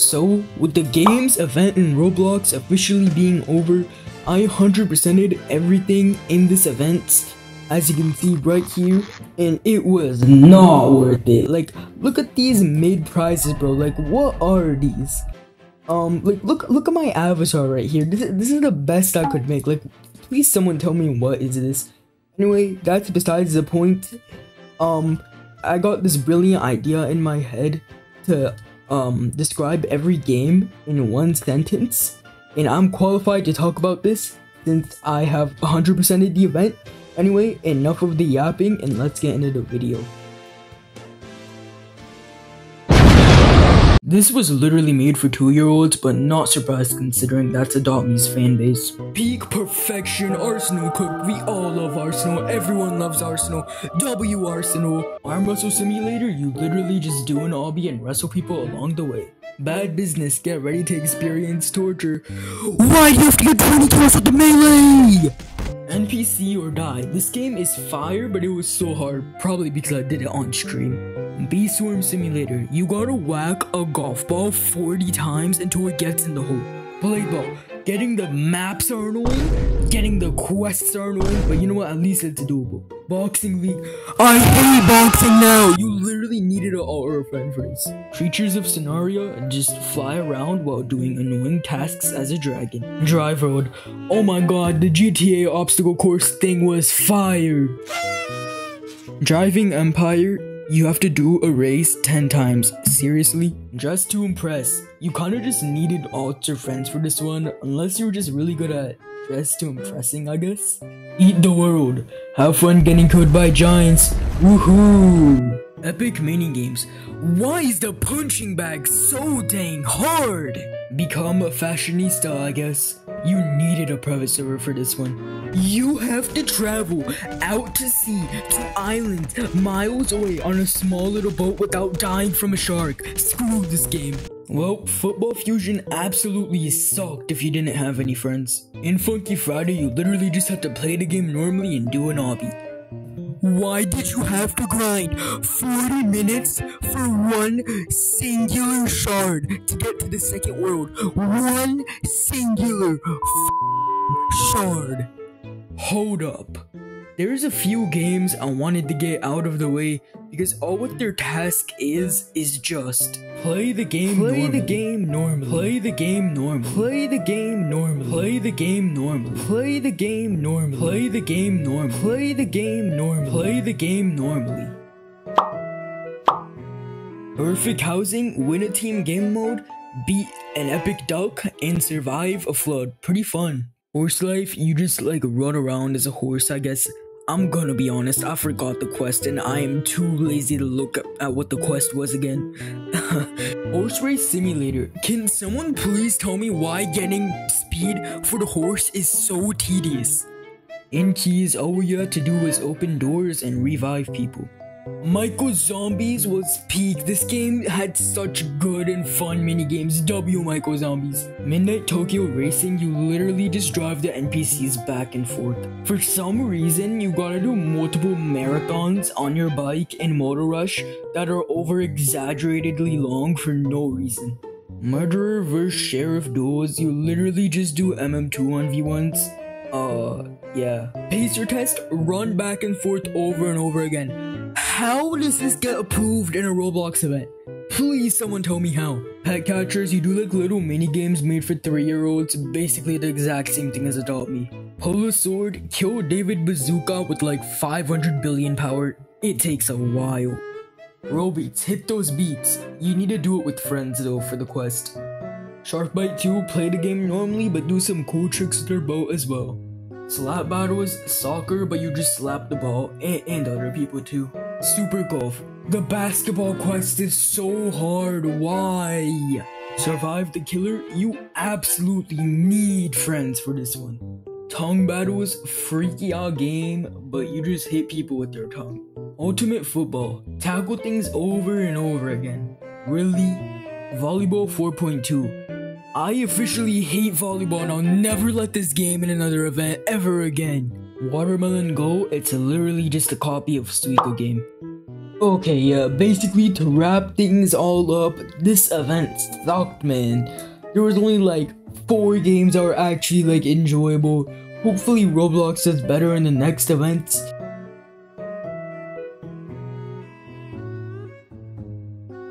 So, with the game's event in Roblox officially being over, I 100%ed everything in this event, as you can see right here, and it was not worth it. Like, look at these mid prizes, bro. Like, what are these? Um, like, look, look at my avatar right here. This, this is the best I could make. Like, please someone tell me what is this? Anyway, that's besides the point. Um, I got this brilliant idea in my head to um describe every game in one sentence, and I'm qualified to talk about this since I have 100%ed the event. Anyway, enough of the yapping and let's get into the video. This was literally made for 2 year olds, but not surprised considering that's Adopt Me's fan base. Peak perfection, Arsenal cook. We all love Arsenal. Everyone loves Arsenal. W Arsenal. Arm Wrestle Simulator, you literally just do an obby and wrestle people along the way. Bad business, get ready to experience torture. Why do you have to get 20 kills with the melee? NPC or die. This game is fire, but it was so hard. Probably because I did it on stream. Bee Swarm Simulator. You gotta whack a golf ball 40 times until it gets in the hole. Blade ball. Getting the maps are annoying. Getting the quests are annoying. But you know what? At least it's doable. Boxing League. I hate boxing now. You literally needed an or a friend. Creatures of Sonaria and just fly around while doing annoying tasks as a dragon. Drive Road. Oh my god, the GTA obstacle course thing was fire. Driving Empire, you have to do a race 10 times. Seriously? Dress to Impress. You kinda just needed all your friends for this one, unless you were just really good at just to impressing, I guess. Eat the world. Have fun getting killed by giants. Woohoo! Epic mini games. Why is the punching bag so dang hard? Become a fashionista, I guess. You needed a private server for this one. You have to travel out to sea to islands miles away on a small little boat without dying from a shark. Screw this game. Well, Football Fusion absolutely sucked if you didn't have any friends. In Funky Friday, you literally just have to play the game normally and do an obby. Why did you have to grind 40 minutes for one singular shard to get to the second world? One singular shard. Hold up. There's a few games I wanted to get out of the way because all what their task is is just Play the game Play the game normal. Play the game normal. Play the game normal. Play the game normal. Play the game normal. Play the game normal. Play the game normal. Play the game normally. Perfect housing, win a team game mode, beat an epic duck, and survive a flood. Pretty fun. Horse life, you just like run around as a horse, I guess. I'm gonna be honest, I forgot the quest and I am too lazy to look at what the quest was again. horse race simulator. Can someone please tell me why getting speed for the horse is so tedious? In keys, all you had to do was open doors and revive people. Michael Zombies was peak. This game had such good and fun mini games. W Michael Zombies. Midnight Tokyo Racing, you literally just drive the NPCs back and forth. For some reason, you gotta do multiple marathons on your bike in Motor Rush that are over exaggeratedly long for no reason. Murderer vs Sheriff duels, you literally just do MM2 on V1s. Uh, yeah. Pace your test, run back and forth over and over again. How does this get approved in a Roblox event? Please someone tell me how. Pet catchers, you do like little mini games made for 3 year olds, basically the exact same thing as Adopt Me. Pull a sword, kill David Bazooka with like 500 billion power. It takes a while. Robeats, hit those beats. You need to do it with friends though for the quest. Sharkbite 2, play the game normally but do some cool tricks with your boat as well. Slap battles, soccer, but you just slap the ball, and, and other people too. Super Golf, the basketball quest is so hard, why? Survive the killer, you absolutely need friends for this one. Tongue battles, freaky out game, but you just hit people with your tongue. Ultimate football, tackle things over and over again. Really? Volleyball 4.2. I officially hate volleyball and I'll never let this game in another event ever again. Watermelon Go, it's literally just a copy of Suika game. Okay, yeah, basically to wrap things all up, this event sucked, man. There was only like four games that were actually like enjoyable. Hopefully Roblox does better in the next event.